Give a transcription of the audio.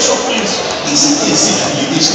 Isso é isso. Tem certeza que ele deixa?